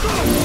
Oh!